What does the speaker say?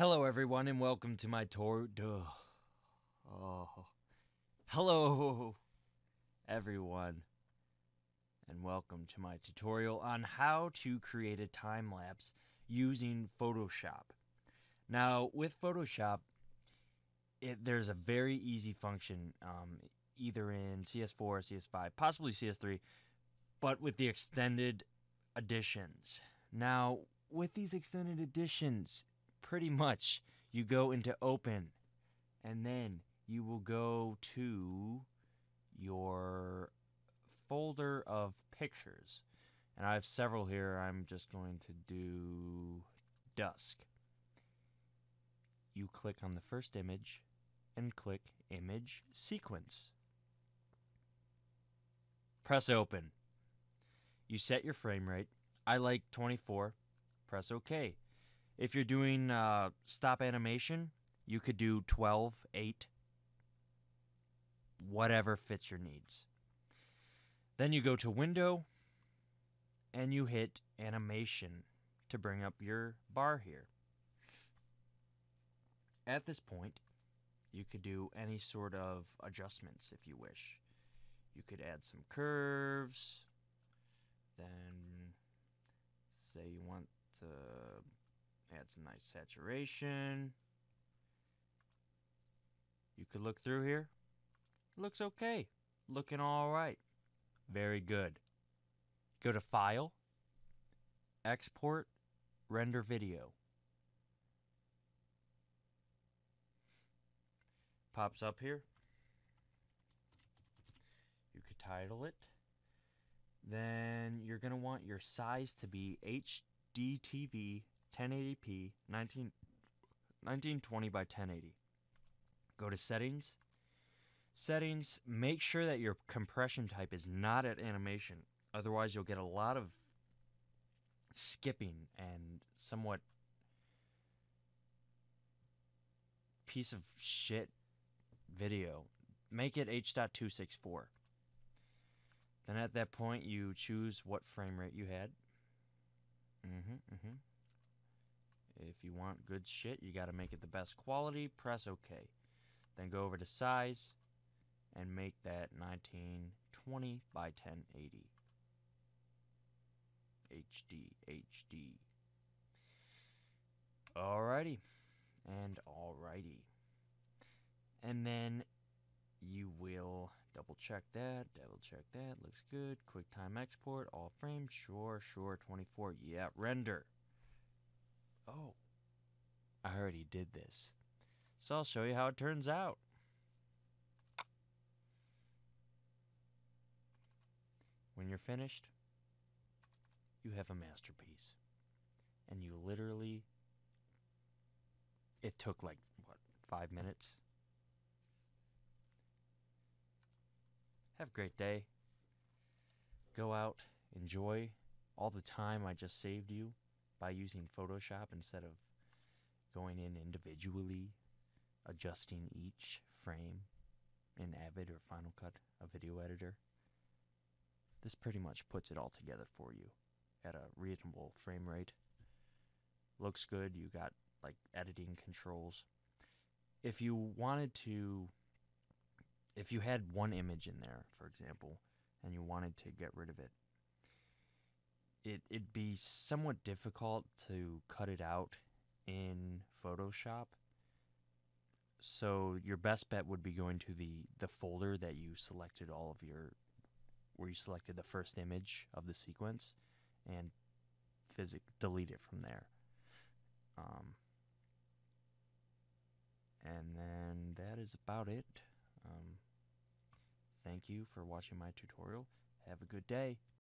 Hello, everyone, and welcome to my tour. Duh. Oh. Hello, everyone, and welcome to my tutorial on how to create a time lapse using Photoshop. Now, with Photoshop, it, there's a very easy function, um, either in CS4 or CS5, possibly CS3, but with the extended editions. Now, with these extended editions, pretty much you go into open and then you will go to your folder of pictures. And I have several here. I'm just going to do dusk. You click on the first image and click image sequence. Press open. You set your frame rate. I like 24. Press OK. If you're doing uh, stop animation, you could do 12, 8, whatever fits your needs. Then you go to Window and you hit Animation to bring up your bar here. At this point, you could do any sort of adjustments if you wish. You could add some curves, then say you want add some nice saturation. You could look through here. Looks okay. Looking all right. Very good. Go to File, Export, Render Video. Pops up here. You could title it. Then you're going to want your size to be HDTV 1080p 19, 1920 by 1080. Go to settings. Settings, make sure that your compression type is not at animation. Otherwise, you'll get a lot of skipping and somewhat piece of shit video. Make it H.264. Then at that point, you choose what frame rate you had. Mm-hmm, mm-hmm. If you want good shit, you got to make it the best quality. Press OK. Then go over to size and make that 1920 by 1080. HD, HD. Alrighty. And alrighty. And then you will double check that, double check that, looks good. QuickTime export, all frames, sure, sure, 24, yeah, render. Oh, I already did this. So I'll show you how it turns out. When you're finished, you have a masterpiece. And you literally, it took like, what, five minutes? Have a great day. Go out, enjoy all the time I just saved you by using Photoshop instead of going in individually, adjusting each frame in Avid or Final Cut, a video editor. This pretty much puts it all together for you at a reasonable frame rate. Looks good. You got like editing controls. If you wanted to, if you had one image in there, for example, and you wanted to get rid of it, it it'd be somewhat difficult to cut it out in Photoshop. So your best bet would be going to the the folder that you selected all of your where you selected the first image of the sequence and physic delete it from there. Um, and then that is about it. Um, thank you for watching my tutorial. Have a good day.